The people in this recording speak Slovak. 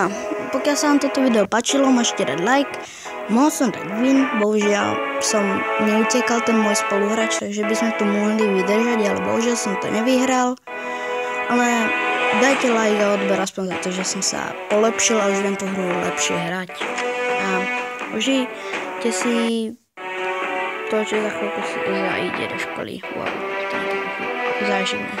a pokiaľ sa vám toto video páčilo, môžete dať like. Mohol som dať win, bohužiaľ som neutekal ten môj spoluhráč, takže by sme to mohli vydržať, ale bohužiaľ som to nevyhral. Ale dajte like a odber aspoň za to, že som sa polepšil a už viem tú hru lepšie hrať. A užijte si to, že za chvíľku si ide do školy. Wow, to je záživné.